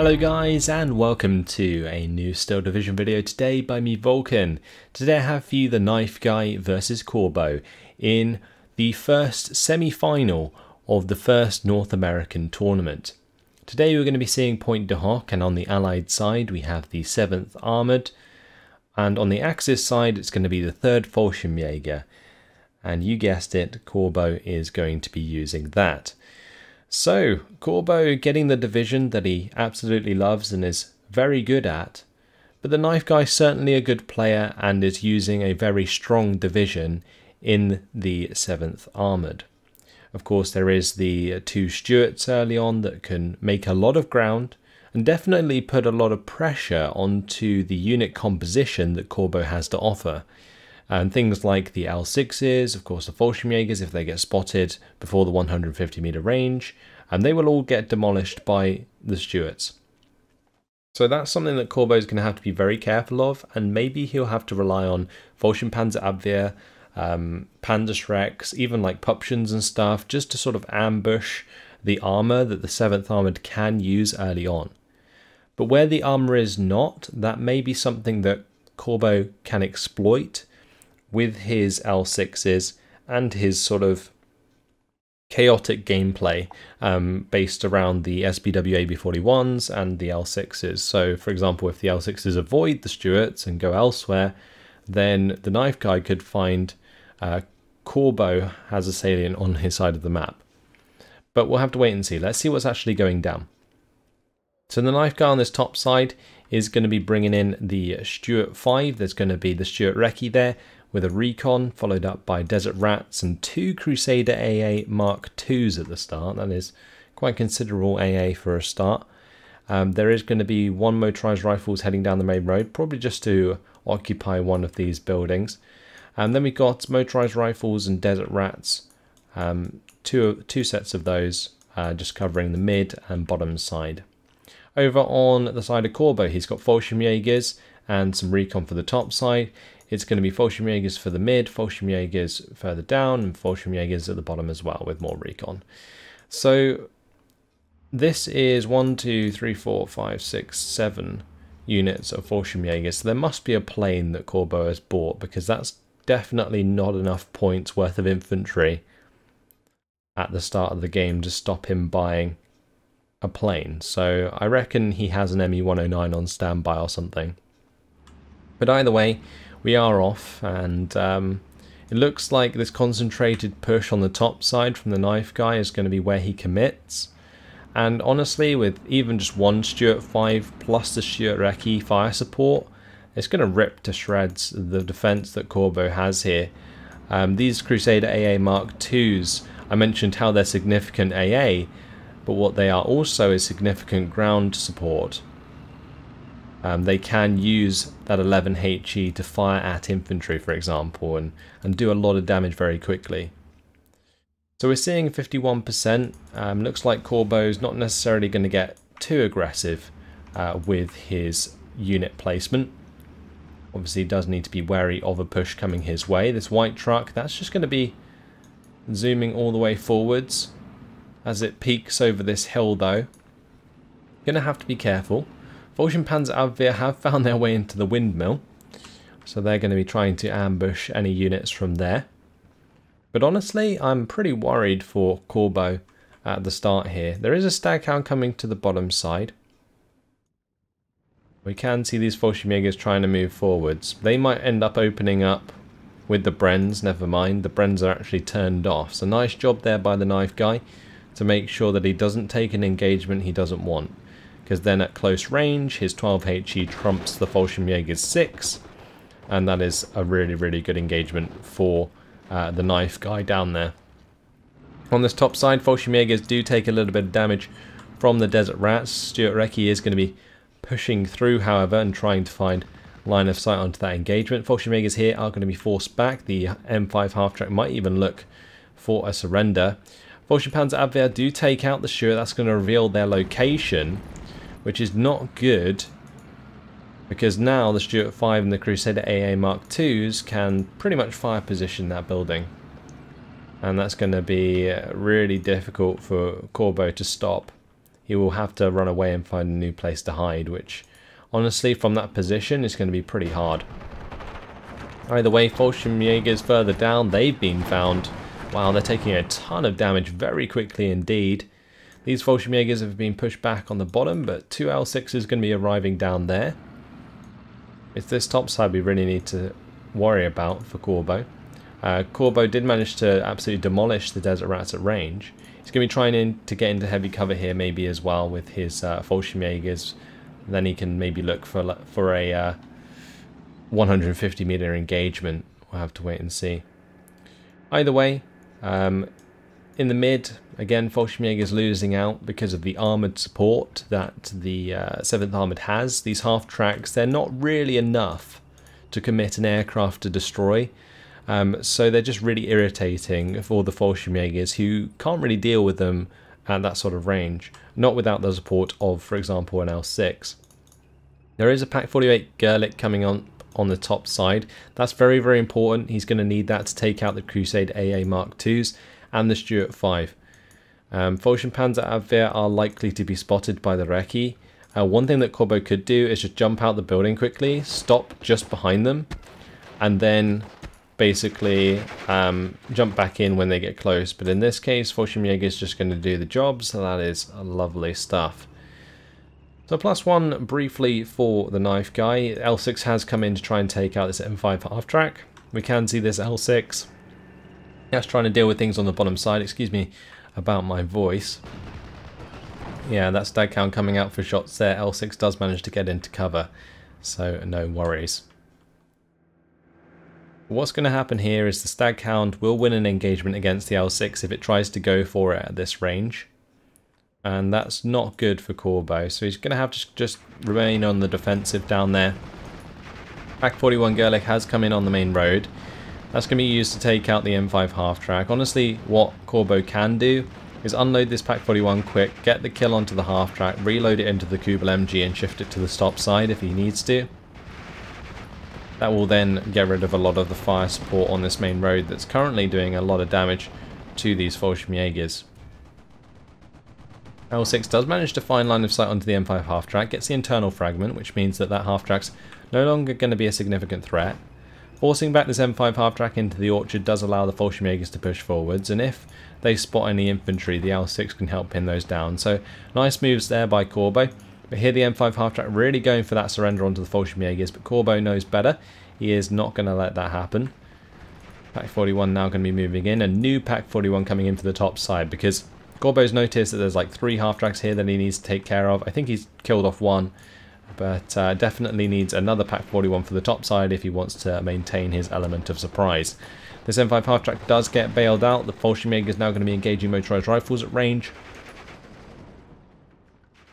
Hello guys and welcome to a new Steel Division video today by me Vulcan. Today I have for you the Knife Guy versus Corbeau in the first semi-final of the first North American tournament. Today we're going to be seeing Pointe du Hoc and on the Allied side we have the 7th Armoured and on the Axis side it's going to be the 3rd Fallschirmjäger and you guessed it, Corbeau is going to be using that. So, Corbeau getting the division that he absolutely loves and is very good at, but the Knife Guy is certainly a good player and is using a very strong division in the 7th Armoured. Of course, there is the two Stuarts early on that can make a lot of ground and definitely put a lot of pressure onto the unit composition that Corbeau has to offer. And things like the L6s, of course the Fallschirmjägers if they get spotted before the 150 meter range, and they will all get demolished by the Stuarts. So that's something that Corbeau is going to have to be very careful of, and maybe he'll have to rely on Fallschirmpanzerabwehr, um, Panzerschrecks, even like Puptions and stuff, just to sort of ambush the armor that the 7th Armored can use early on. But where the armor is not, that may be something that Corbeau can exploit with his L6s and his sort of chaotic gameplay um, based around the SPW AB41s and the L6s. So, for example, if the L6s avoid the Stuarts and go elsewhere, then the knife guy could find uh, Corbeau has a salient on his side of the map. But we'll have to wait and see. Let's see what's actually going down. So the knife guy on this top side is going to be bringing in the Stuart 5. There's going to be the Stuart Recce there with a Recon, followed up by Desert Rats and two Crusader AA Mark IIs at the start. That is quite considerable AA for a start. Um, there is going to be one motorized rifles heading down the main road, probably just to occupy one of these buildings. And then we've got motorized rifles and Desert Rats, um, two, two sets of those, uh, just covering the mid and bottom side. Over on the side of Corbeau, he's got Fallschirmjägers and some recon for the top side. It's going to be Fallschirmjägers for the mid, Fallschirmjägers further down, and Fallschirmjägers at the bottom as well with more recon. So this is one, two, three, four, five, six, seven units of Fallschirmjägers. So there must be a plane that Corbeau has bought because that's definitely not enough points worth of infantry at the start of the game to stop him buying a plane. So I reckon he has an ME-109 on standby or something. But either way, we are off and um, it looks like this concentrated push on the top side from the knife guy is going to be where he commits. And honestly, with even just one Stuart 5 plus the Stuart Recce fire support, it's going to rip to shreds the defense that Corbeau has here. Um, these Crusader AA Mark IIs, I mentioned how they're significant AA, but what they are also is significant ground support. Um, they can use that 11 HE to fire at infantry, for example, and, and do a lot of damage very quickly. So we're seeing 51%. Um, looks like Corbeau's not necessarily going to get too aggressive uh, with his unit placement. Obviously, he does need to be wary of a push coming his way. This white truck, that's just going to be zooming all the way forwards as it peaks over this hill, though. Going to have to be careful. Fallschirmpanzerabwehr have found their way into the windmill, so they're going to be trying to ambush any units from there. But honestly, I'm pretty worried for Corbeau at the start here. There is a staghound coming to the bottom side. We can see these Fallschirmjägers trying to move forwards. They might end up opening up with the Brens, never mind. The Brens are actually turned off. So nice job there by the knife guy to make sure that he doesn't take an engagement he doesn't want because then at close range his 12 HE trumps the Fallschirmjäger's 6 and that is a really really good engagement for uh, the knife guy down there. On this top side Fallschirmjägers do take a little bit of damage from the Desert Rats. Stuart Recce is going to be pushing through however and trying to find line of sight onto that engagement. Fallschirmjägers here are going to be forced back. The M5 half track might even look for a surrender. Fallschirmpanzerabwehr do take out the Stuart. That's going to reveal their location which is not good because now the Stuart 5 and the Crusader AA Mark 2s can pretty much fire position that building. And that's going to be uh, really difficult for Corbeau to stop. he will have to run away and find a new place to hide, which honestly from that position is going to be pretty hard. Either way, Fallschirmjägers further down, they've been found. Wow, they're taking a ton of damage very quickly indeed. These Fallschirmjägers have been pushed back on the bottom, but two L6 is going to be arriving down there. It's this top side we really need to worry about for Corbeau. Uh, Corbeau did manage to absolutely demolish the Desert Rats at range. He's going to be trying in, to get into heavy cover here maybe as well with his uh. Then he can maybe look for, for a uh, 150 meter engagement. We'll have to wait and see. Either way, um, in the mid, again, Fallschirmjäger is losing out because of the armoured support that the uh, 7th Armoured has. These half tracks, they're not really enough to commit an aircraft to destroy. Um, so they're just really irritating for the Fallschirmjägers who can't really deal with them at that sort of range, not without the support of, for example, an L6. There is a Pak 48 Gerlich coming on on the top side. That's very, very important. He's going to need that to take out the Crusader AA Mark IIs and the Stuart 5. Um, Panzer Abwehr are likely to be spotted by the Recce. Uh, one thing that Corbeau could do is just jump out the building quickly, stop just behind them, and then basically um, jump back in when they get close. But in this case, Fallschirmjäger is just going to do the job, so that is lovely stuff. So plus one briefly for the knife guy. L6 has come in to try and take out this M5 half track. We can see this L6. That's trying to deal with things on the bottom side. Excuse me about my voice. Yeah, that's Staghound coming out for shots there. L6 does manage to get into cover, so no worries. What's going to happen here is the Staghound will win an engagement against the L6 if it tries to go for it at this range and that's not good for Corbeau. So he's going to have to just remain on the defensive down there. Pak 41 Gerlich has come in on the main road. That's going to be used to take out the M5 half track. Honestly, what Corbeau can do is unload this Pak 41 quick, get the kill onto the half track, reload it into the Kubel MG and shift it to the stop side if he needs to. That will then get rid of a lot of the fire support on this main road that's currently doing a lot of damage to these Fallschirmjägers. L6 does manage to find line of sight onto the M5 half track, gets the internal fragment, which means that that half track's no longer going to be a significant threat. Forcing back this M5 half track into the orchard does allow the Fallschirmjägers to push forwards, and if they spot any infantry, the L6 can help pin those down. So nice moves there by Corbeau. But here the M5 half track really going for that surrender onto the Fallschirmjägers, but Corbeau knows better. He is not going to let that happen. Pak 41 now going to be moving in. A new Pak 41 coming in for the top side because Corbeau's noticed that there's like three half tracks here that he needs to take care of. I think he's killed off one, but uh, definitely needs another Pak 41 for the top side if he wants to maintain his element of surprise. This M5 half track does get bailed out. The Fallschirmjäger is now going to be engaging motorized rifles at range.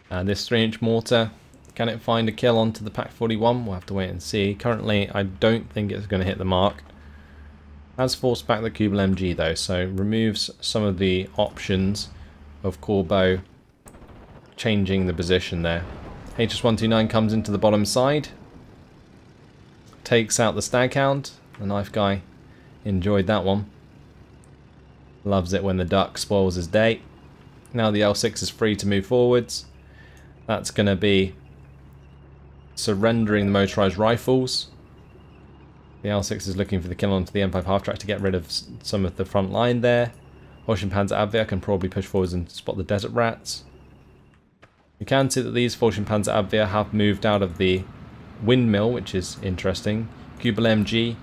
And this 3-inch mortar, can it find a kill onto the Pak 41? We'll have to wait and see. Currently, I don't think it's going to hit the mark. Has forced back the Kubel MG though, so removes some of the options of Corbeau changing the position there. HS129 comes into the bottom side, takes out the Staghound. The knife guy enjoyed that one. Loves it when the duck spoils his day. Now the L6 is free to move forwards. That's going to be surrendering the motorized rifles. The L6 is looking for the kill onto the M5 half track to get rid of some of the front line there. Ocean Panzer Abwehr can probably push forwards and spot the Desert Rats. You can see that these Fortune Panzer Abwehr have moved out of the windmill, which is interesting. Kubel MG,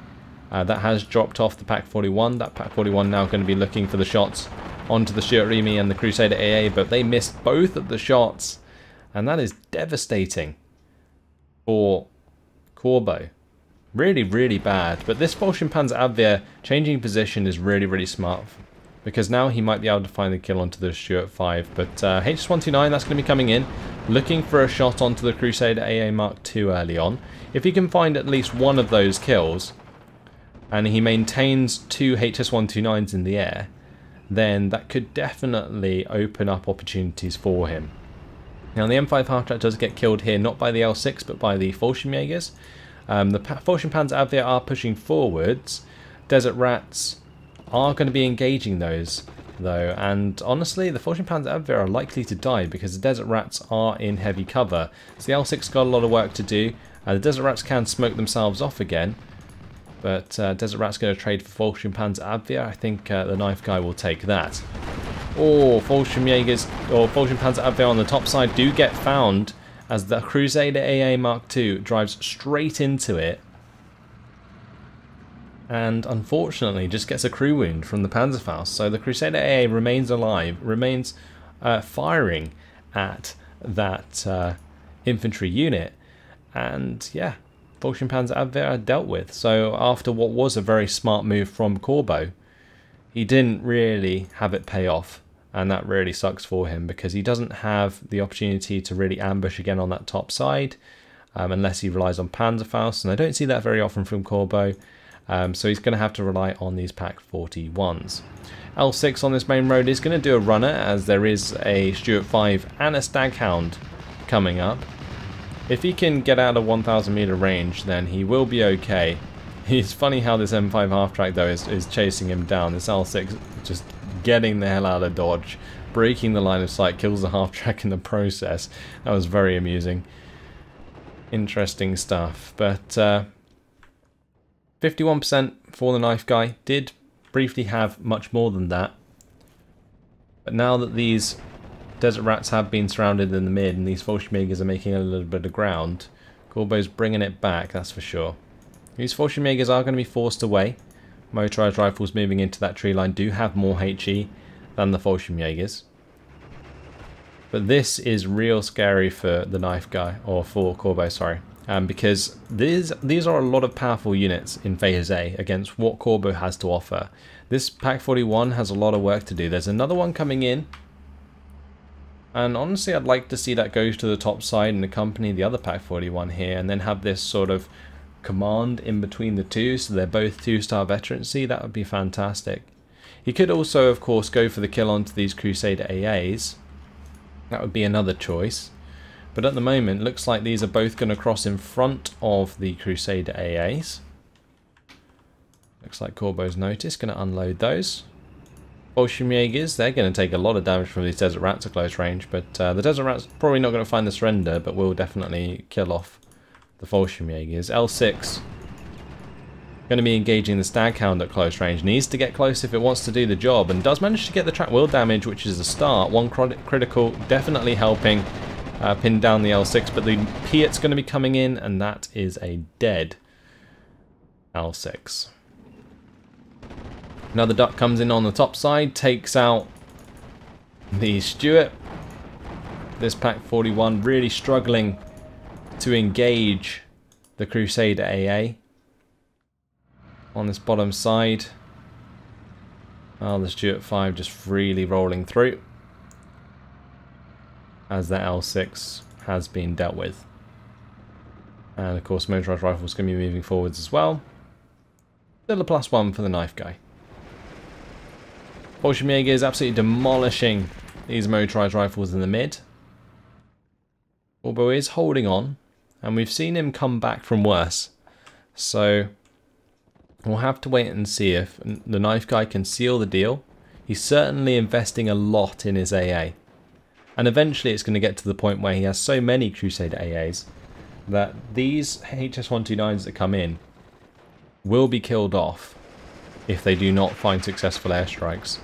uh, that has dropped off the Pak 41. That Pak 41 now going to be looking for the shots onto the Stuart and the Crusader AA, but they missed both of the shots. And that is devastating for Corbeau. Really, really bad. But this Fortune Panzer Abwehr changing position is really, really smart because now he might be able to find the kill onto the Stuart 5. But uh, H129, that's going to be coming in, looking for a shot onto the Crusader AA Mark II early on. If he can find at least one of those kills, and he maintains two HS129s in the air, then that could definitely open up opportunities for him. Now the M5 half track does get killed here, not by the L6, but by the Fallschirmjägers. Um, the Fallschirmpanzer Abwehr are pushing forwards. Desert Rats are going to be engaging those. though, and honestly, the Fortune Panzer Abwehr are likely to die because the Desert Rats are in heavy cover. So the L6 got a lot of work to do. Uh, the Desert Rats can smoke themselves off again, but uh, Desert Rat's going to trade for Fortune Panzer Abwehr. I think uh, the Knife Guy will take that. Oh, Fallschirmjägers or Panzer Abwehr on the top side do get found as the Crusader AA Mark II drives straight into it and unfortunately just gets a crew wound from the Panzerfaust. So the Crusader AA remains alive, remains uh, firing at that uh, infantry unit, and yeah, Fallschirmpanzer Abwehr dealt with. So after what was a very smart move from Corbeau, he didn't really have it pay off and that really sucks for him because he doesn't have the opportunity to really ambush again on that top side um, unless he relies on Panzerfaust, and I don't see that very often from Corbeau, um, so he's going to have to rely on these Pak 41s. L6 on this main road is going to do a runner as there is a Stuart 5 and a Staghound coming up. If he can get out of 1000 meter range then he will be okay. It's funny how this M5 half track though is, is chasing him down. This L6 just getting the hell out of dodge, breaking the line of sight, kills the half track in the process. That was very amusing. Interesting stuff. But 51% uh, for the knife guy. Did briefly have much more than that. But now that these desert rats have been surrounded in the mid and these Fallschirmjägers are making a little bit of ground, Corbeau's bringing it back, that's for sure. These Fallschirmjägers are going to be forced away motorized rifles moving into that tree line do have more HE than the Fallschirmjägers. But this is real scary for the knife guy, or for Corbeau, sorry. Um, because these these are a lot of powerful units in Phase A against what Corbeau has to offer. This Pak 41 has a lot of work to do. There's another one coming in. And honestly, I'd like to see that go to the top side and accompany the other Pak 41 here, and then have this sort of command in between the two, so they're both two-star veterancy, that would be fantastic. He could also, of course, go for the kill onto these Crusader AAs. That would be another choice. But at the moment, looks like these are both going to cross in front of the Crusader AAs. Looks like Corbeau's noticed, going to unload those. Fallschirmjägers, they're going to take a lot of damage from these Desert Rats at close range, but uh, the Desert Rats probably not going to find the surrender, but will definitely kill off the Fallschirmjägers. L6 going to be engaging the Staghound at close range. Needs to get close if it wants to do the job and does manage to get the track wheel damage which is a start. One critical definitely helping uh, pin down the L6 but the Piat's going to be coming in and that is a dead L6. Another duck comes in on the top side, takes out the Stuart. This Pak 41 really struggling to engage the Crusader AA on this bottom side. Oh, the Stuart 5 just freely rolling through as that L6 has been dealt with. And of course motorized rifles can be moving forwards as well. Still a plus one for the knife guy. Fallschirmjäger is absolutely demolishing these motorized rifles in the mid. He is holding on and we've seen him come back from worse. So we'll have to wait and see if the knife guy can seal the deal. He's certainly investing a lot in his AA. And eventually it's going to get to the point where he has so many Crusader AAs that these HS-129s that come in will be killed off if they do not find successful airstrikes.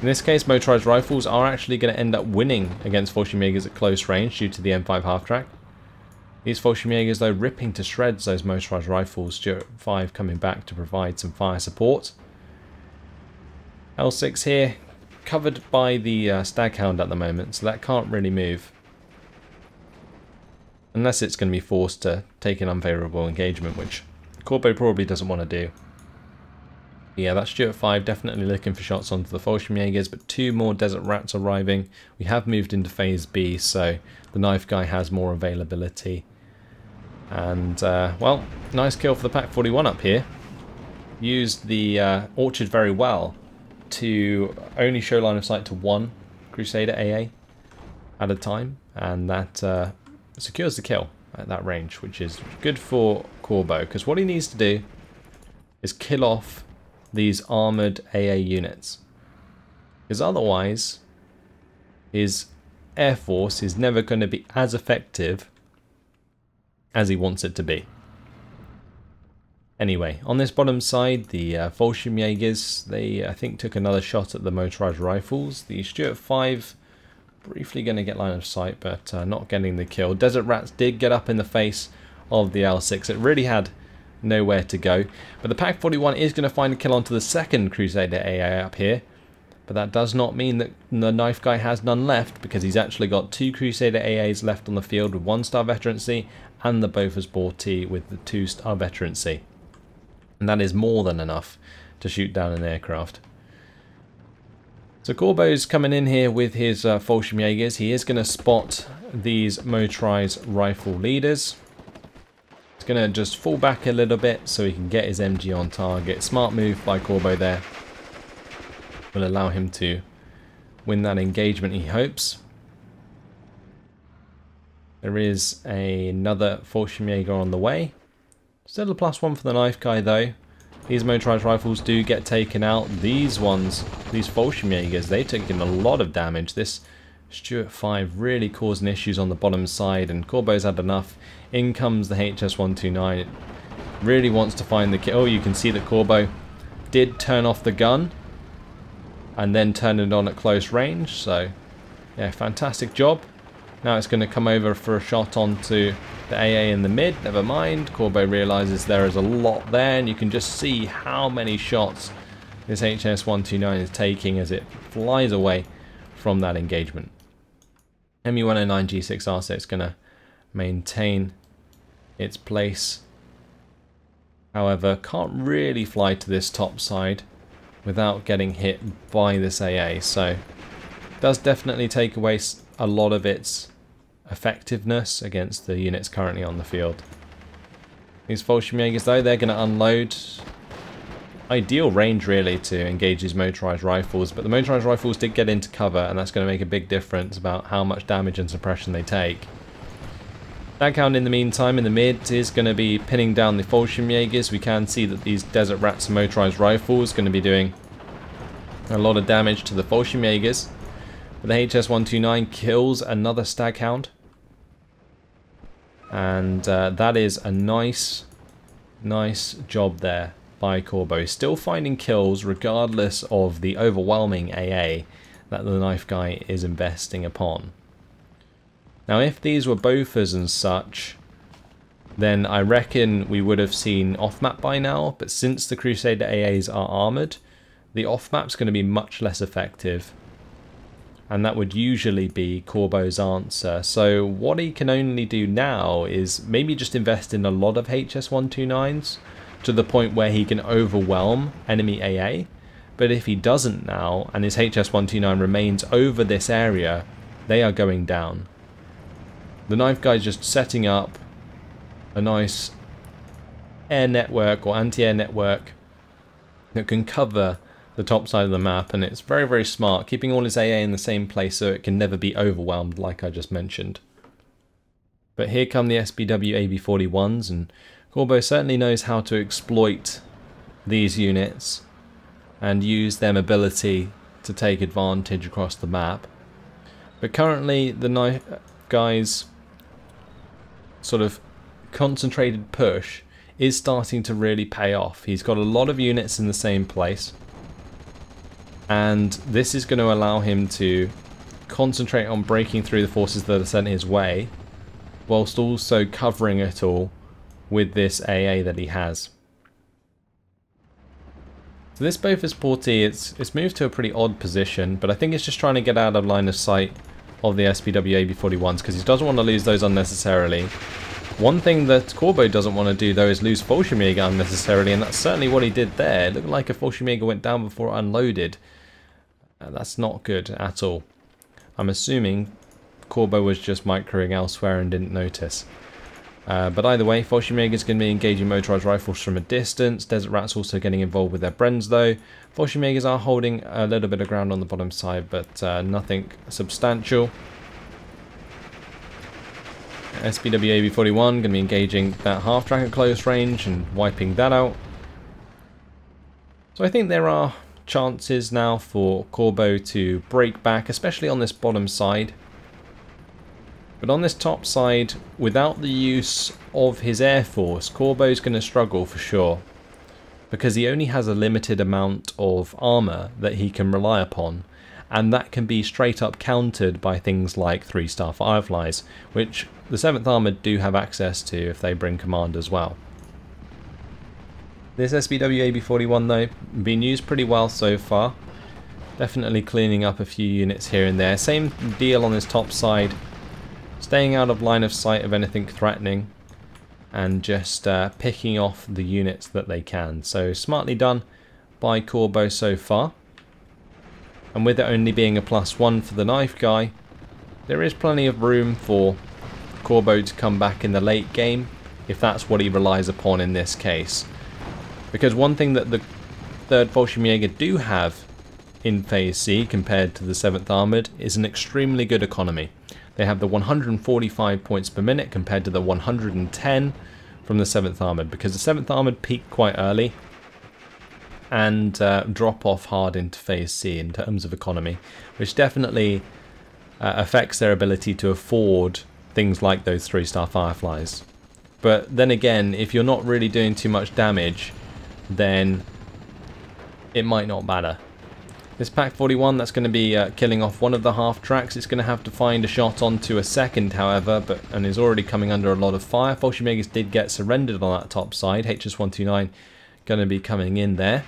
In this case, motorized rifles are actually going to end up winning against Fallschirmjägers at close range due to the M5 half-track. These Fallschirmjägers though ripping to shreds those motorized rifles, Stuart 5 coming back to provide some fire support. L6 here, covered by the uh, Staghound at the moment, so that can't really move. Unless it's going to be forced to take an unfavourable engagement, which Corbeau probably doesn't want to do. Yeah, that's Stuart 5 definitely looking for shots onto the Fallschirmjägers, but two more Desert Rats arriving. We have moved into Phase B, so the Knife Guy has more availability. And, uh, well, nice kill for the Pak 41 up here. Used the uh, Orchard very well to only show line of sight to one Crusader AA at a time, and that uh, secures the kill at that range, which is good for Corbeau, because what he needs to do is kill off these armoured AA units. Because otherwise, his Air Force is never going to be as effective as he wants it to be. Anyway, on this bottom side, the uh, Fallschirmjägers, they I think took another shot at the motorized rifles. The Stuart 5 briefly going to get line of sight, but uh, not getting the kill. Desert Rats did get up in the face of the L6. It really had nowhere to go. But the Pak 41 is going to find a kill onto the second Crusader AA up here. But that does not mean that the knife guy has none left because he's actually got two Crusader AAs left on the field with one star veterancy and the Bofors Portee with the two star veterancy. And that is more than enough to shoot down an aircraft. So Corbeau's coming in here with his uh. He is going to spot these motorized rifle leaders. He's going to just fall back a little bit so he can get his MG on target. Smart move by Corbeau there. Will allow him to win that engagement he hopes. There is a, another Fallschirmjäger on the way. Still a plus one for the knife guy though. These motorized rifles do get taken out. These ones, these Fallschirmjägers, they've taken a lot of damage. This Stuart 5 really causing issues on the bottom side and Corbeau's had enough. In comes the HS-129. It really wants to find the kill. Oh, you can see that Corbeau did turn off the gun and then turn it on at close range. So, yeah, fantastic job. Now it's going to come over for a shot onto the AA in the mid, never mind. Corbeau realizes there is a lot there, and you can just see how many shots this HS-129 is taking as it flies away from that engagement. ME-109 G6R6 is going to maintain its place. However, can't really fly to this top side without getting hit by this AA, so does definitely take away a lot of its effectiveness against the units currently on the field. These Fallschirmjägers though, they're going to unload. Ideal range really to engage these motorized rifles, but the motorized rifles did get into cover and that's going to make a big difference about how much damage and suppression they take. count in the meantime in the mid is going to be pinning down the Fallschirmjägers. We can see that these Desert Rats motorized rifles are going to be doing a lot of damage to the Fallschirmjägers. But the HS-129 kills another Staghound and uh, that is a nice nice job there by Corbeau. Still finding kills regardless of the overwhelming AA that the knife guy is investing upon. Now if these were Bofors and such then I reckon we would have seen off-map by now. But since the Crusader AAs are armoured the off-map's going to be much less effective and that would usually be Corbeau's answer. So what he can only do now is maybe just invest in a lot of HS-129s to the point where he can overwhelm enemy AA. But if he doesn't now, and his HS-129 remains over this area, they are going down. The knife guy is just setting up a nice air network or anti-air network that can cover the top side of the map and it's very very smart keeping all his AA in the same place so it can never be overwhelmed like I just mentioned. But here come the SPW AB41s and Corbeau certainly knows how to exploit these units and use their mobility to take advantage across the map. But currently the guys sort of concentrated push is starting to really pay off. He's got a lot of units in the same place and this is going to allow him to concentrate on breaking through the forces that are sent his way whilst also covering it all with this AA that he has. So this Bofors Portee, it's, it's moved to a pretty odd position, but I think it's just trying to get out of line of sight of the SPW AB41s because he doesn't want to lose those unnecessarily. One thing that Corbeau doesn't want to do though is lose Fallschirmjäger unnecessarily and that's certainly what he did there. It looked like a Fallschirmjäger went down before it unloaded. Uh, that's not good at all. I'm assuming Corbeau was just microing elsewhere and didn't notice. Uh, but either way, Fallschirmjäger is going to be engaging motorized rifles from a distance. Desert Rat's also getting involved with their Brens though. Fallschirmjägers are holding a little bit of ground on the bottom side, but uh, nothing substantial. SPW AB41 going to be engaging that half track at close range and wiping that out. So I think there are chances now for Corbeau to break back, especially on this bottom side. But on this top side, without the use of his air force, Corbeau's going to struggle for sure. Because he only has a limited amount of armour that he can rely upon. And that can be straight up countered by things like 3-star Fireflies, which the 7th Armoured do have access to if they bring command as well. This SPW AB41 though, been used pretty well so far. Definitely cleaning up a few units here and there. Same deal on this top side staying out of line of sight of anything threatening and just uh, picking off the units that they can. So smartly done by Corbeau so far. And with it only being a plus one for the knife guy, there is plenty of room for Corbeau to come back in the late game if that's what he relies upon in this case. Because one thing that the 3rd Fallschirmjäger do have in Phase C compared to the 7th Armoured is an extremely good economy. They have the 145 points per minute compared to the 110 from the 7th Armoured because the 7th Armoured peak quite early and uh, drop off hard into Phase C in terms of economy, which definitely uh, affects their ability to afford things like those 3-star Fireflies. But then again, if you're not really doing too much damage, then it might not matter. This Pak 41, that's going to be uh, killing off one of the half tracks. It's going to have to find a shot onto a second, however, but and is already coming under a lot of fire. Fallschirmjägers did get surrendered on that top side. HS129 going to be coming in there.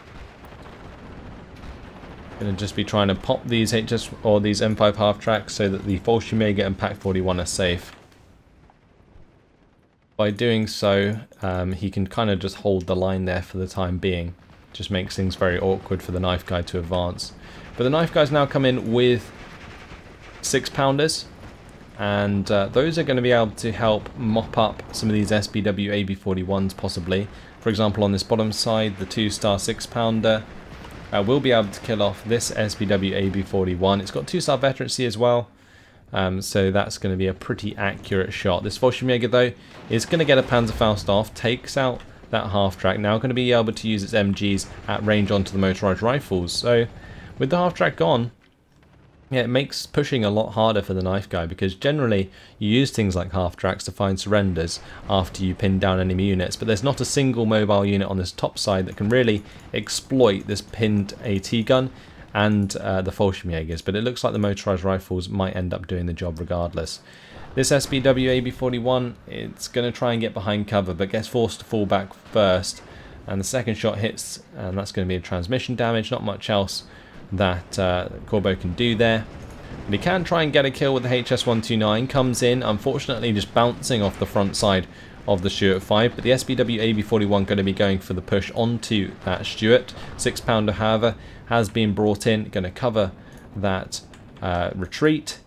Going to just be trying to pop these HS or these M5 half tracks so that the Fallschirmjäger and Pak 41 are safe. By doing so, um, he can kind of just hold the line there for the time being. Just makes things very awkward for the knife guy to advance. But the knife guys now come in with six pounders. And uh, those are going to be able to help mop up some of these SBW AB41s possibly. For example, on this bottom side, the two-star six-pounder uh, will be able to kill off this SPW AB41. It's got two-star veterancy as well. Um, so that's going to be a pretty accurate shot. This Fallschirmjäger, though, is going to get a Panzerfaust off, takes out that half track, now going to be able to use its MGs at range onto the motorized rifles. So with the half track gone, yeah, it makes pushing a lot harder for the knife guy because generally you use things like half tracks to find surrenders after you pin down enemy units, but there's not a single mobile unit on this top side that can really exploit this pinned AT gun and uh, the Fallschirmjägers, but it looks like the motorized rifles might end up doing the job regardless. This SPW AB41, it's going to try and get behind cover, but gets forced to fall back first, and the second shot hits, and that's going to be a transmission damage, not much else that uh, Corbeau can do there. But he can try and get a kill with the HS-129, comes in, unfortunately just bouncing off the front side of the Stuart 5, but the SPW AB41 going to be going for the push onto that Stuart. Six pounder, however, has been brought in, going to cover that uh, retreat,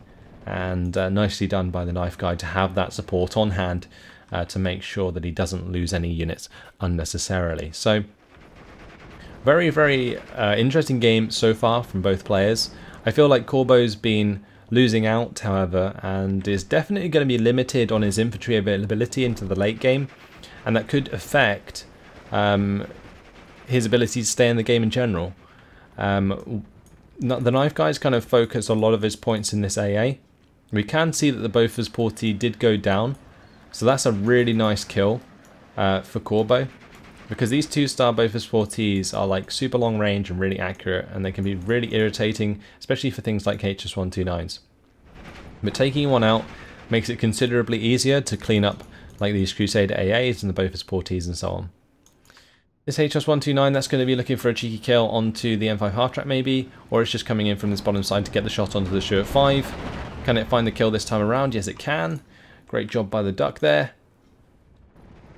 and uh, nicely done by the knife guy to have that support on hand uh, to make sure that he doesn't lose any units unnecessarily. So very, very uh, interesting game so far from both players. I feel like Corbeau's been losing out, however, and is definitely going to be limited on his infantry availability into the late game, and that could affect um, his ability to stay in the game in general. Um, the knife guys kind of focus a lot of his points in this AA. We can see that the Bofors Portee did go down, so that's a really nice kill uh, for Corbeau. Because these two star Bofors Portees are like super long range and really accurate and they can be really irritating, especially for things like HS129s. But taking one out makes it considerably easier to clean up like these Crusader AAs and the Bofors Portees and so on. This HS129, that's going to be looking for a cheeky kill onto the M5 half-track maybe, or it's just coming in from this bottom side to get the shot onto the Stuart 5. Can it find the kill this time around? Yes, it can. Great job by the duck there.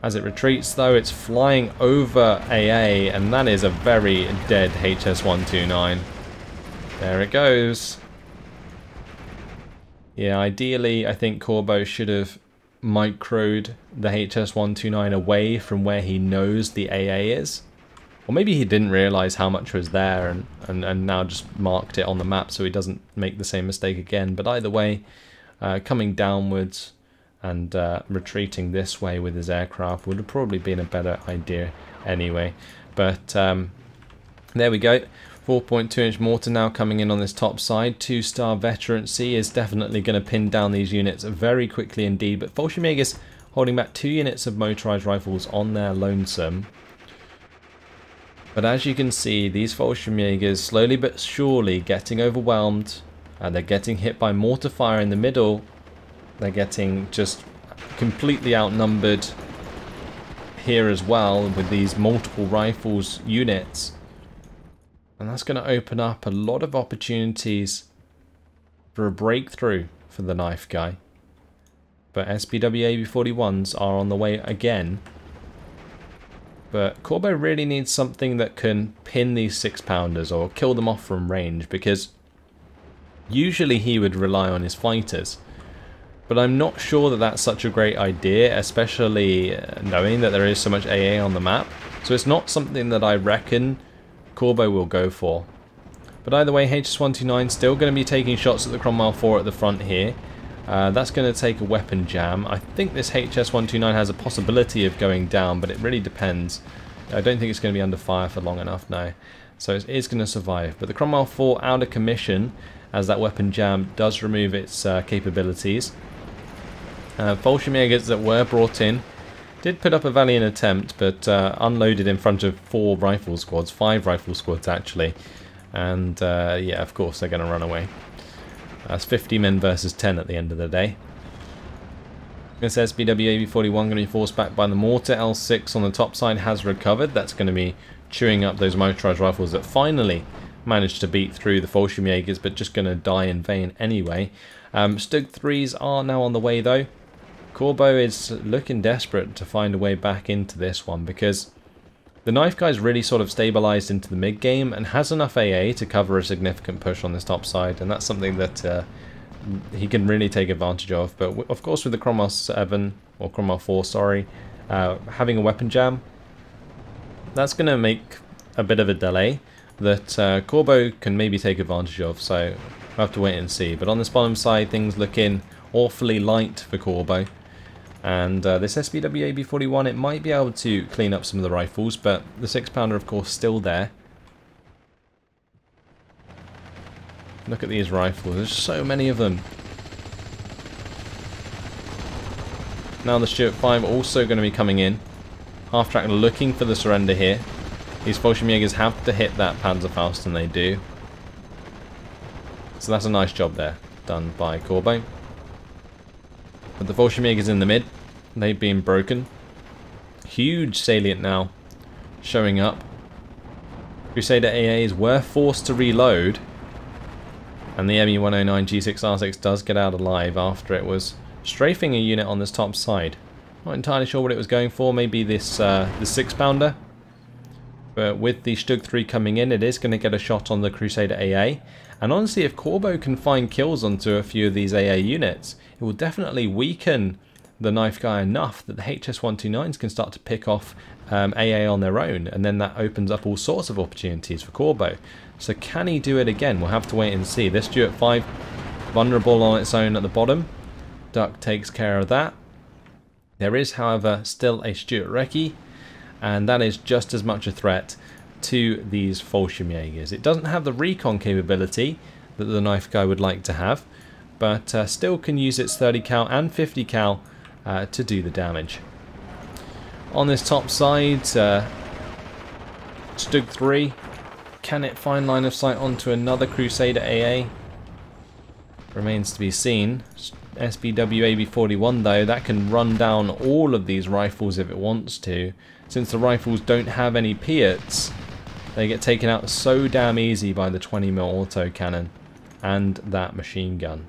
As it retreats though, it's flying over AA, and that is a very dead HS-129. There it goes. Yeah, ideally, I think Corbeau should have microed the HS-129 away from where he knows the AA is. Or maybe he didn't realise how much was there and, and, and now just marked it on the map so he doesn't make the same mistake again. But either way, uh, coming downwards, and uh, retreating this way with his aircraft would have probably been a better idea anyway. But um, there we go. 4.2 inch mortar now coming in on this top side. Two star veterancy is definitely going to pin down these units very quickly indeed. But Fallschirmjägers holding back two units of motorized rifles on their lonesome. But as you can see, these Fallschirmjägers slowly but surely getting overwhelmed. And they're getting hit by mortar fire in the middle. They're getting just completely outnumbered here as well with these multiple rifles units. And that's going to open up a lot of opportunities for a breakthrough for the knife guy. But SPW AB41s are on the way again. But Corbeau really needs something that can pin these six pounders or kill them off from range because usually he would rely on his fighters. But I'm not sure that that's such a great idea, especially knowing that there is so much AA on the map. So it's not something that I reckon Corbeau will go for. But either way, HS-129 still going to be taking shots at the Cromwell 4 at the front here. Uh, that's going to take a weapon jam. I think this HS-129 has a possibility of going down, but it really depends. I don't think it's going to be under fire for long enough now. So it is going to survive. But the Cromwell 4 out of commission, as that weapon jam does remove its uh, capabilities. Uh, that were brought in did put up a valiant attempt, but uh, unloaded in front of four rifle squads, five rifle squads actually. And uh, yeah, of course they're going to run away. That's 50 men versus 10 at the end of the day. This SPW AB41 going to be forced back by the mortar. L6 on the top side has recovered. That's going to be chewing up those motorized rifles that finally managed to beat through the Fallschirmjägers, but just going to die in vain anyway. Um, Stug 3s are now on the way though. Corbeau is looking desperate to find a way back into this one because the knife guy's really sort of stabilized into the mid game and has enough AA to cover a significant push on this top side and that's something that uh, he can really take advantage of. But of course with the Cromwell 7 or Cromwell 4 sorry, uh, having a weapon jam that's going to make a bit of a delay that uh, Corbeau can maybe take advantage of so we'll have to wait and see. But on this bottom side things looking awfully light for Corbeau. And uh, this SPW AB41, it might be able to clean up some of the rifles, but the 6-pounder, of course, still there. Look at these rifles, there's so many of them. Now the Stuart 5 also going to be coming in. Half track looking for the surrender here. These Fallschirmjägers have to hit that Panzerfaust, and they do. So that's a nice job there, done by Corbeau. But the Fallschirmjägers in the mid, they've been broken. Huge salient now showing up. Crusader AAs were forced to reload. And the ME-109 G6R6 does get out alive after it was strafing a unit on this top side. Not entirely sure what it was going for, maybe this uh, the 6-pounder. But with the Stug 3 coming in, it is going to get a shot on the Crusader AA. And honestly, if Corbeau can find kills onto a few of these AA units, it will definitely weaken the knife guy enough that the HS-129s can start to pick off um, AA on their own, and then that opens up all sorts of opportunities for Corbeau. So can he do it again? We'll have to wait and see. This Stuart 5 vulnerable on its own at the bottom. Duck takes care of that. There is, however, still a Stuart Recce, and that is just as much a threat to these Fallschirmjägers. It doesn't have the recon capability that the knife guy would like to have, but uh, still can use its 30 cal and 50 cal uh, to do the damage. On this top side, uh, Stug 3, can it find line of sight onto another Crusader AA? Remains to be seen. SPW AB41 though, that can run down all of these rifles if it wants to. Since the rifles don't have any Piats, they get taken out so damn easy by the 20mm auto cannon and that machine gun.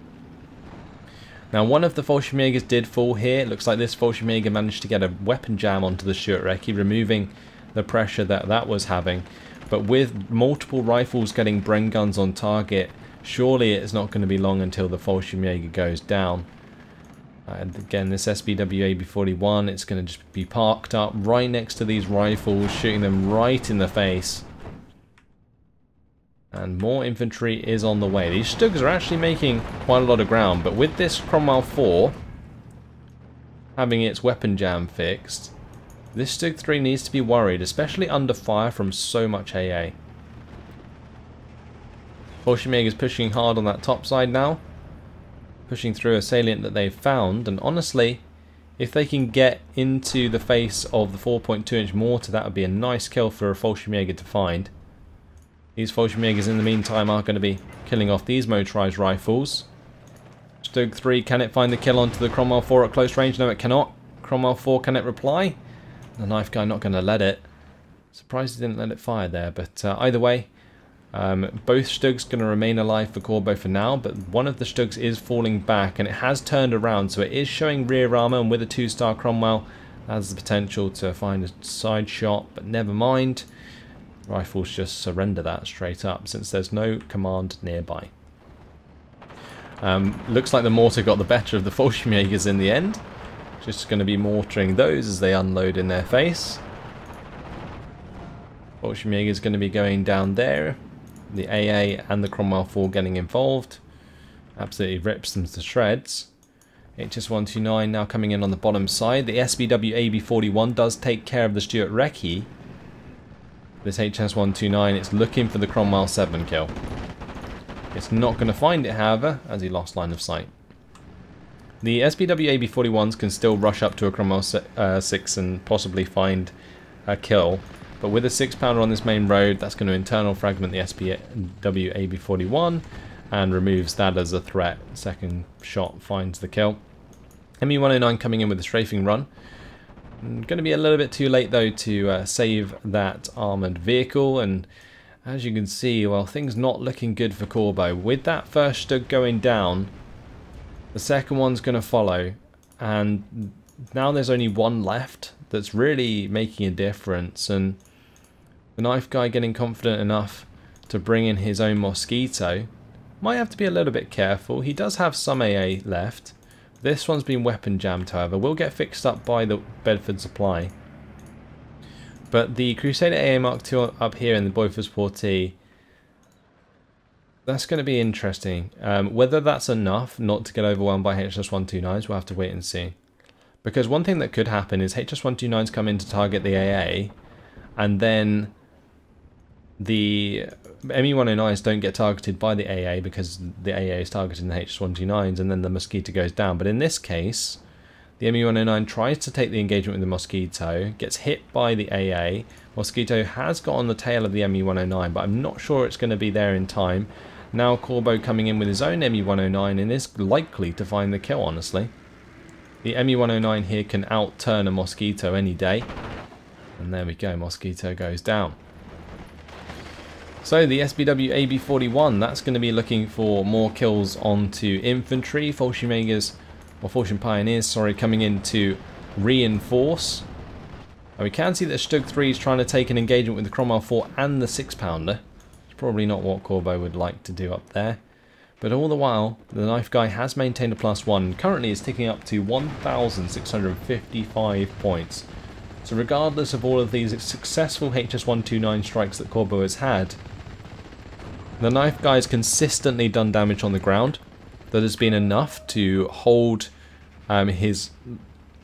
Now one of the Fallschirmjägers did fall here. It looks like this Fallschirmjäger managed to get a weapon jam onto the Recce, removing the pressure that that was having. But with multiple rifles getting Bren guns on target, surely it's not going to be long until the Fallschirmjäger goes down. And again, this SPW AB41, it's going to just be parked up right next to these rifles, shooting them right in the face. And more infantry is on the way. These Stugs are actually making quite a lot of ground, but with this Cromwell 4 having its weapon jam fixed, this Stug 3 needs to be worried, especially under fire from so much AA. Fallschirmjäger is pushing hard on that top side now. Pushing through a salient that they've found. And honestly, if they can get into the face of the 4.2 inch mortar, that would be a nice kill for a Fallschirmjäger to find. These Fallschirmjägers in the meantime are going to be killing off these motorized rifles. Stug 3, can it find the kill onto the Cromwell 4 at close range? No, it cannot. Cromwell 4, can it reply? The knife guy not going to let it. Surprised he didn't let it fire there, but uh, either way, um, both Stugs going to remain alive for Corbeau for now, but one of the Stugs is falling back, and it has turned around, so it is showing rear armor, and with a two-star Cromwell, has the potential to find a side shot, but never mind. Rifles just surrender that straight up, since there's no command nearby. Um, looks like the mortar got the better of the Fallschirmjägers in the end. Just going to be mortaring those as they unload in their face. Fallschirmjäger is going to be going down there. The AA and the Cromwell 4 getting involved. Absolutely rips them to shreds. HS129 now coming in on the bottom side. The SPW AB41 does take care of the Stuart Recce. This HS129, it's looking for the Cromwell 7 kill. It's not going to find it, however, as he lost line of sight. The SPW AB41s can still rush up to a Cromwell uh, 6 and possibly find a kill, but with a 6 pounder on this main road, that's going to internal fragment the SPW AB41 and removes that as a threat. Second shot finds the kill. ME109 coming in with a strafing run. Going to be a little bit too late though to uh, save that armoured vehicle and as you can see, well things not looking good for Corbeau. With that first Stug going down, the second one's going to follow, and now there's only one left that's really making a difference. And the knife guy getting confident enough to bring in his own Mosquito might have to be a little bit careful. He does have some AA left. This one's been weapon jammed, however. Will get fixed up by the Bedford Supply. But the Crusader AA Mark II up here in the Bofors Portee that's going to be interesting. Um, whether that's enough not to get overwhelmed by HS129s, we'll have to wait and see. Because one thing that could happen is HS129s come in to target the AA, and then the ME109s don't get targeted by the AA because the AA is targeting the HS129s, and then the Mosquito goes down. But in this case, the ME109 tries to take the engagement with the Mosquito, gets hit by the AA. Mosquito has got on the tail of the ME109, but I'm not sure it's going to be there in time. Now Corbeau coming in with his own ME109 and is likely to find the kill, honestly. The ME109 here can outturn a Mosquito any day. And there we go, Mosquito goes down. So the SPW AB41, that's going to be looking for more kills onto infantry. Fallschirmjägers, or Fortune Pioneers, sorry, coming in to reinforce. And we can see that Stug 3 is trying to take an engagement with the Cromwell 4 and the 6 pounder. It's probably not what Corbeau would like to do up there. But all the while, the knife guy has maintained a plus one. Currently is ticking up to 1,655 points. So regardless of all of these successful HS129 strikes that Corbeau has had, the knife guy has consistently done damage on the ground. That has been enough to hold um, his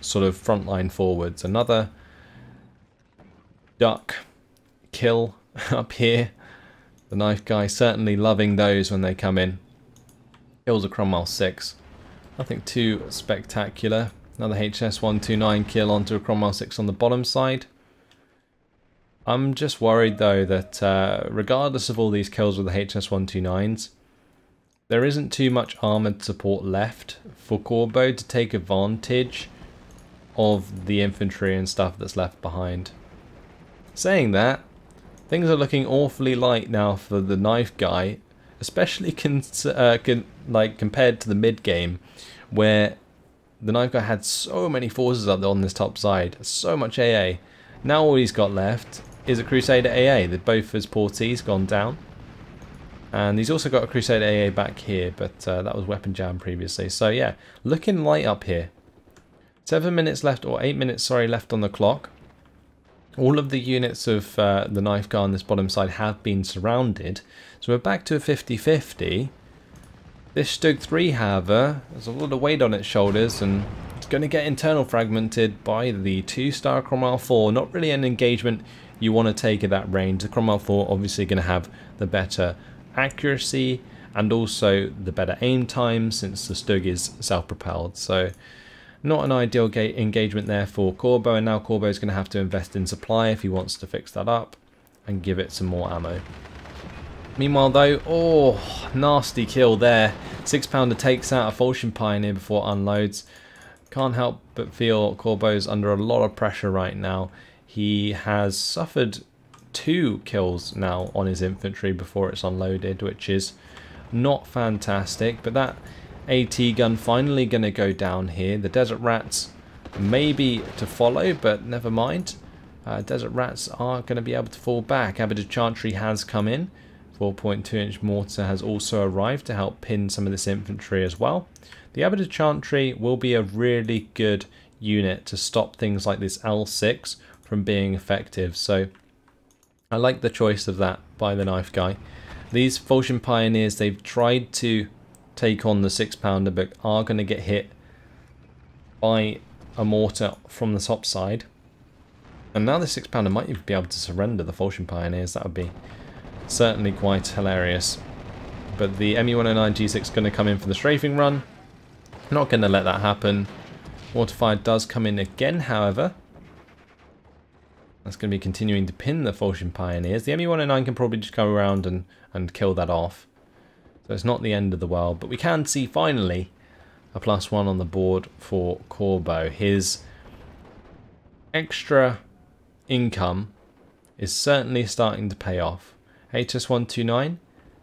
sort of front line forwards. Another duck kill up here the knife guy certainly loving those when they come in. Kills a Cromwell 6. Nothing too spectacular. Another HS129 kill onto a Cromwell 6 on the bottom side. I'm just worried though that uh, regardless of all these kills with the HS129s, there isn't too much armoured support left for Corbeau to take advantage of the infantry and stuff that's left behind. Saying that, Things are looking awfully light now for the knife guy, especially uh, like compared to the mid game, where the knife guy had so many forces up on this top side, so much AA. Now all he's got left is a Crusader AA. The Bofors Portee's gone down. And he's also got a Crusader AA back here, but uh, that was weapon jam previously. So yeah, looking light up here. Seven minutes left, or eight minutes, sorry, left on the clock. All of the units of uh, the knife guy on this bottom side have been surrounded. So we're back to a 50-50. This Stug 3, however, has a lot of weight on its shoulders and it's going to get internal fragmented by the 2-star Cromwell 4. Not really an engagement you want to take that range. The Cromwell 4 obviously going to have the better accuracy and also the better aim time since the Stug is self-propelled. So not an ideal engagement there for Corbeau, and now Corbeau is going to have to invest in supply if he wants to fix that up and give it some more ammo. Meanwhile though, oh, nasty kill there. Six pounder takes out a Fallschirm Pioneer before unloads. Can't help but feel Corbeau's under a lot of pressure right now. He has suffered two kills now on his infantry before it's unloaded, which is not fantastic. But that AT gun finally going to go down here. The Desert Rats maybe to follow, but never mind. Uh, Desert Rats are going to be able to fall back. Abbot Chantry has come in. 4.2 inch mortar has also arrived to help pin some of this infantry as well. The Abbot Chantry will be a really good unit to stop things like this L6 from being effective. So I like the choice of that by the knife guy. These Fallschirm Pioneers, they've tried to take on the six pounder but are going to get hit by a mortar from the top side. And now the six pounder might even be able to surrender the Fallschirm Pioneers. That would be certainly quite hilarious. But the ME109 G6 is going to come in for the strafing run. Not going to let that happen. Mortarfire does come in again, however. That's going to be continuing to pin the Fallschirm Pioneers. The ME109 can probably just go around and, and kill that off. So it's not the end of the world. But we can see finally a plus one on the board for Corbeau. His extra income is certainly starting to pay off. HS129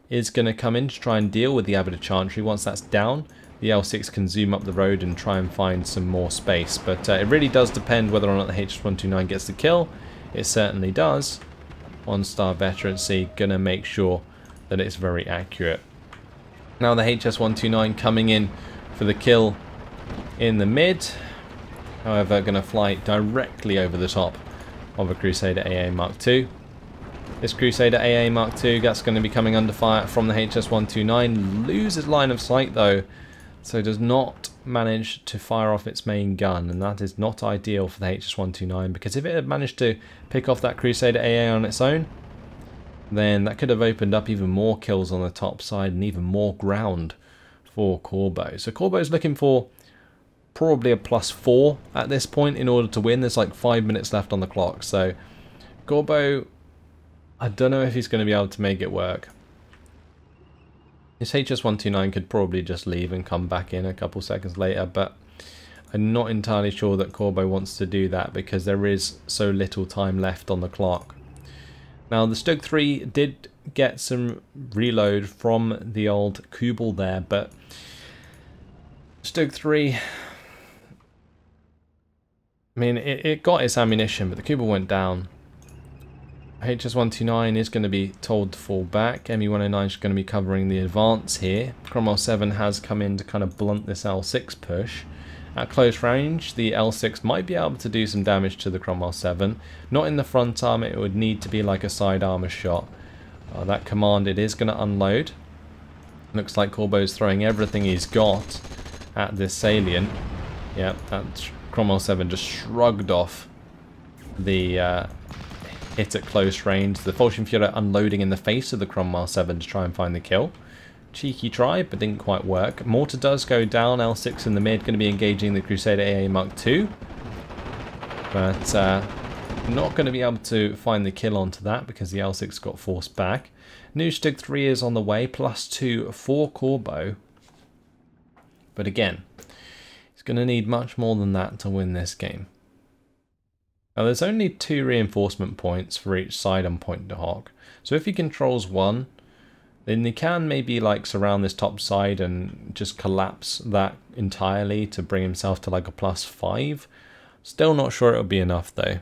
is going to come in to try and deal with the Abbot of Chantry. Once that's down, the L6 can zoom up the road and try and find some more space. But uh, it really does depend whether or not the HS129 gets the kill. It certainly does. One star veterancy, to make sure that it's very accurate. Now the HS129 coming in for the kill in the mid. However, to fly directly over the top of a Crusader AA Mark II. This Crusader AA Mark II, that's going to be coming under fire from the HS-129. Loses line of sight though, so does not manage to fire off its main gun. And that is not ideal for the HS-129 because if it had managed to pick off that Crusader AA on its own, then that could have opened up even more kills on the top side and even more ground for Corbeau. So Corbeau is looking for probably a plus four at this point in order to win. There's like five minutes left on the clock. So Corbeau I don't know if he's going to be able to make it work. His HS129 could probably just leave and come back in a couple seconds later, but I'm not entirely sure that Corbeau wants to do that because there is so little time left on the clock. Now the Stug 3 did get some reload from the old Kubel there, but Stug 3 I mean, it, it got its ammunition, but the Kubel went down. HS129 is going to be told to fall back. ME109 is going to be covering the advance here. Cromwell 7 has come in to kind of blunt this L6 push. At close range, the L6 might be able to do some damage to the Cromwell 7. Not in the front arm, it would need to be like a side armor shot. Uh, that command, it is going to unload. Looks like Corbeau's throwing everything he's got at this salient. Yep, that Cromwell 7 just shrugged off the uh, hit at close range. The Fallschirmführer unloading in the face of the Cromwell 7 to try and find the kill. Cheeky try, but didn't quite work. Mortar does go down. L6 in the mid, going to be engaging the Crusader AA Mark II. But uh, not going to be able to find the kill onto that because the L6 got forced back. New Stug 3 is on the way, plus 2 for Corbeau. But again, he's going to need much more than that to win this game. Now there's only two reinforcement points for each side on Pointe du Hoc. So if he controls one, then he can maybe like surround this top side and just collapse that entirely to bring himself to like a plus five. Still not sure it'll be enough though.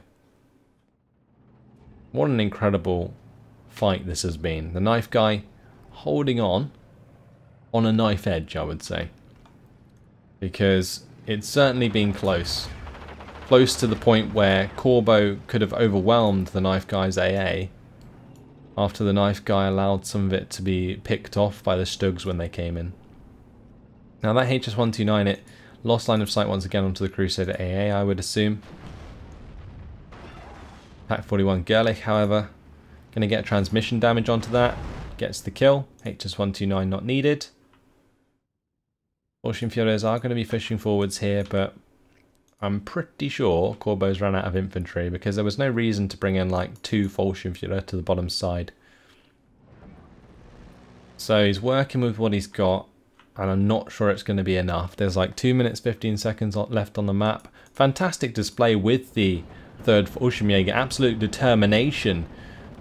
What an incredible fight this has been. The knife guy holding on on a knife edge, I would say. Because it's certainly been close close to the point where Corbeau could have overwhelmed the knife guy's AA after the knife guy allowed some of it to be picked off by the Stugs when they came in. Now that HS-129 it lost line of sight once again onto the Crusader AA I would assume. Pak 41 Gerlich however going to get transmission damage onto that. gets the kill. HS129 not needed. Ocean Fallschirmjägers are going to be fishing forwards here, but I'm pretty sure Corbeau's ran out of infantry because there was no reason to bring in like two Fallschirmjäger to the bottom side. So he's working with what he's got and I'm not sure it's going to be enough. There's like 2 minutes 15 seconds left on the map. Fantastic display with the third Fallschirmjäger. Absolute determination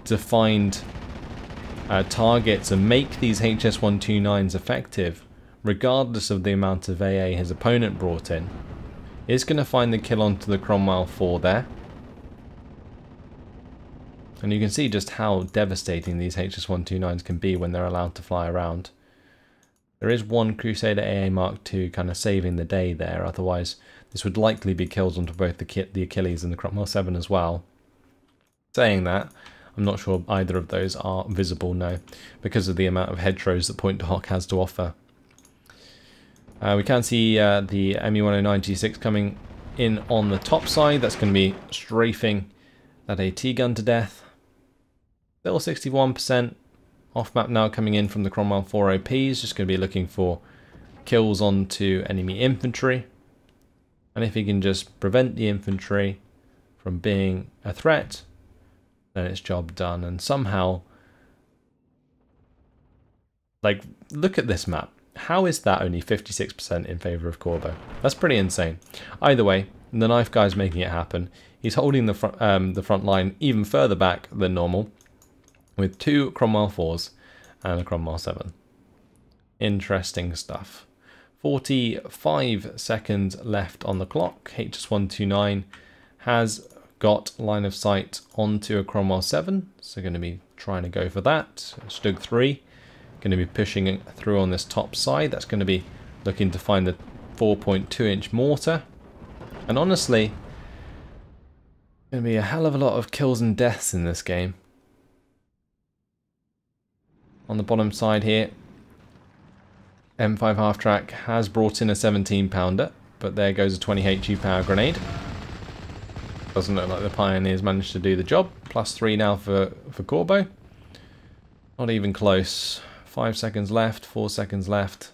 to find uh, targets and make these HS129s effective regardless of the amount of AA his opponent brought in. Is going to find the kill onto the Cromwell 4 there. And you can see just how devastating these HS129s can be when they're allowed to fly around. There is one Crusader AA Mark II kind of saving the day there, otherwise this would likely be kills onto both the, the Achilles and the Cromwell 7 as well. Saying that, I'm not sure either of those are visible now, because of the amount of hedgerows that Pointe du Hoc has to offer. Uh, we can see uh, the ME-109G6 coming in on the top side. That's going to be strafing that AT gun to death. Still 61%. Off map now coming in from the Cromwell 4 OP. Is just going to be looking for kills onto enemy infantry. And if he can just prevent the infantry from being a threat, then it's job done. And somehow, like, look at this map. How is that only 56% in favour of Corbeau? That's pretty insane. Either way, the knife guy's making it happen. He's holding the front, um, the front line even further back than normal with two Cromwell 4s and a Cromwell 7. Interesting stuff. 45 seconds left on the clock. HS129 has got line of sight onto a Cromwell 7, so going to be trying to go for that. Stug 3 going to be pushing through on this top side. That's going to be looking to find the 4.2 inch mortar. And honestly, going to be a hell of a lot of kills and deaths in this game. On the bottom side here, M5 half track has brought in a 17 pounder, but there goes a 20 HE power grenade. Doesn't look like the Pioneers managed to do the job. Plus three now for, for Corbeau. Not even close. Five seconds left, four seconds left.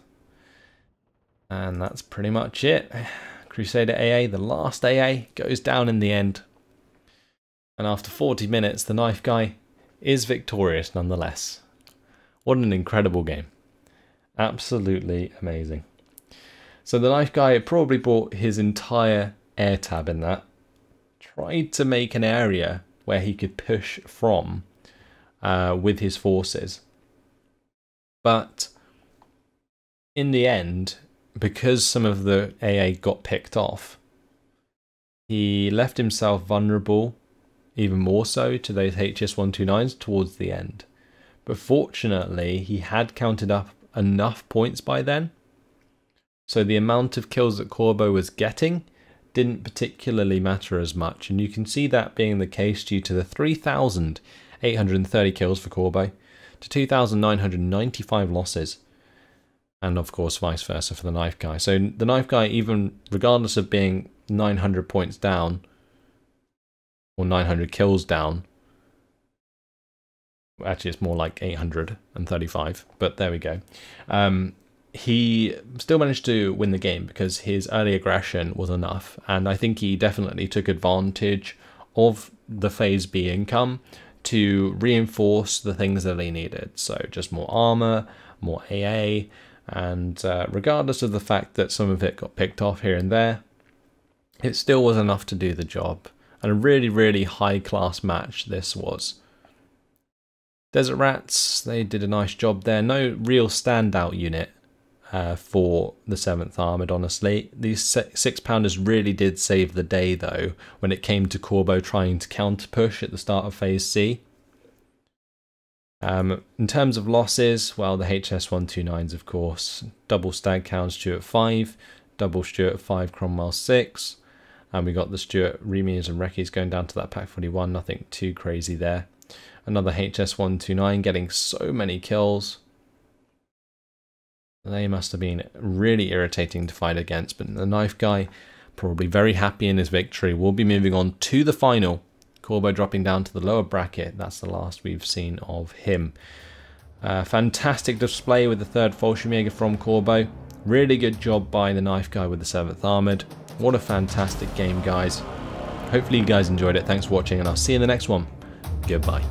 And that's pretty much it. Crusader AA, the last AA, goes down in the end. And after 40 minutes, the knife guy is victorious nonetheless. What an incredible game. Absolutely amazing. So the knife guy probably brought his entire air tab in that. Tried to make an area where he could push from uh, with his forces. But in the end, because some of the AA got picked off, he left himself vulnerable even more so to those HS129s towards the end. But fortunately, he had counted up enough points by then. So the amount of kills that Corbeau was getting didn't particularly matter as much. And you can see that being the case due to the 3,830 kills for Corbeau to 2,995 losses. And of course, vice versa for the knife guy. So the knife guy, even regardless of being 900 points down or 900 kills down, actually it's more like 835, but there we go. Um, he still managed to win the game because his early aggression was enough, and I think he definitely took advantage of the phase B income to reinforce the things that they needed. So just more armor, more AA, and uh, regardless of the fact that some of it got picked off here and there, it still was enough to do the job. And a really, really high class match this was. Desert Rats, they did a nice job there. No real standout unit uh, for the 7th Armoured, honestly. These six pounders really did save the day, though, when it came to Corbeau trying to counter push at the start of Phase C. Um, in terms of losses, well, the HS129s, of course, double stag count Stuart 5, double Stuart 5, Cromwell 6, and we got the Stuart Remies and Recce's going down to that Pak 41, nothing too crazy there. Another HS129 getting so many kills. They must have been really irritating to fight against, but the knife guy probably very happy in his victory. We'll be moving on to the final. Corbeau dropping down to the lower bracket. That's the last we've seen of him. Uh, fantastic display with the third Fallschirmjäger from Corbeau. Really good job by the knife guy with the 7th Armoured. What a fantastic game, guys. Hopefully you guys enjoyed it. Thanks for watching, and I'll see you in the next one. Goodbye.